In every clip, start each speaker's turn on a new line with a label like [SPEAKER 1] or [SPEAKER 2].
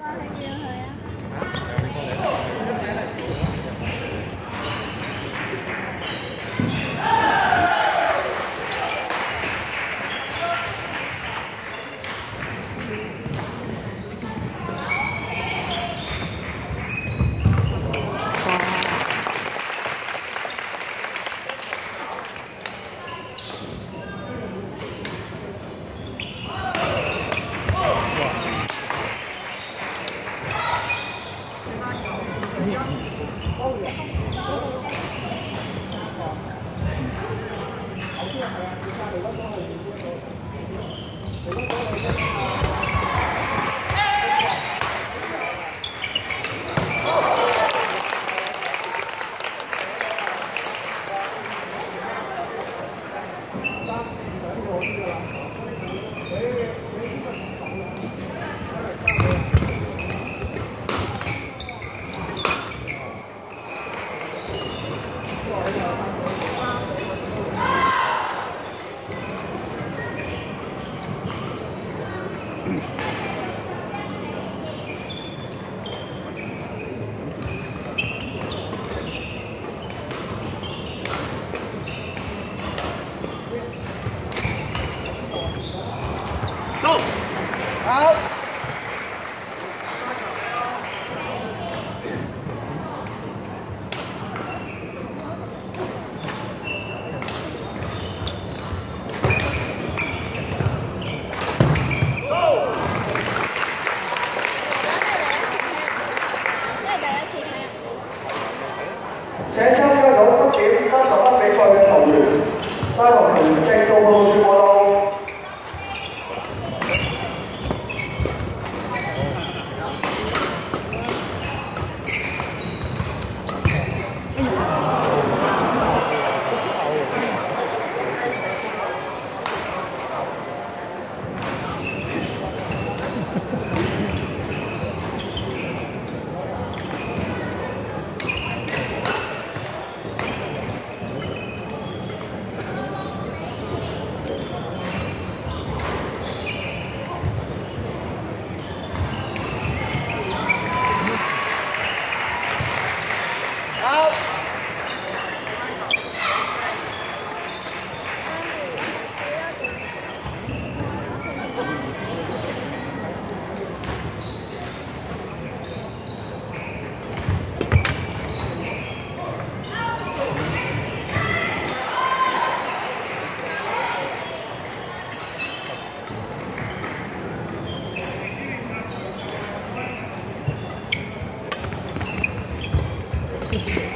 [SPEAKER 1] 哇，很融合呀。com o de moral. Thank you.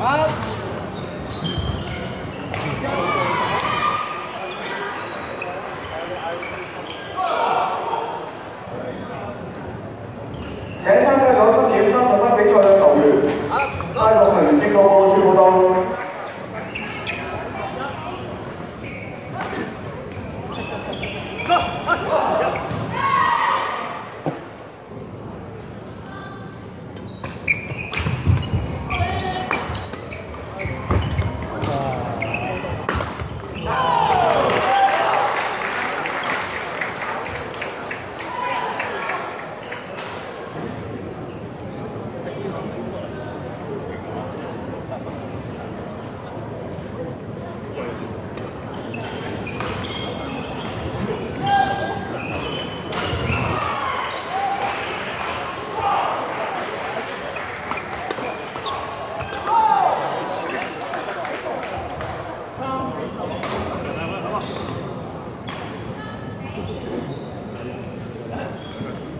[SPEAKER 1] Out.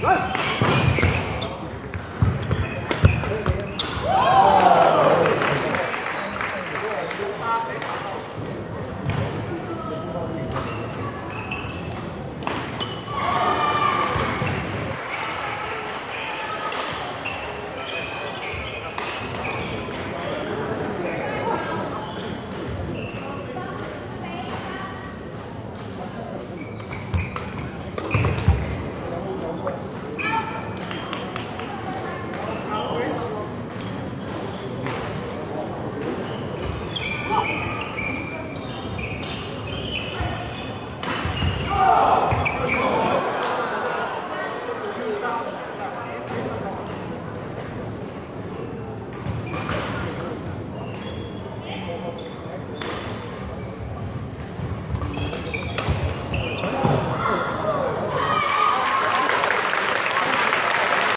[SPEAKER 1] Go!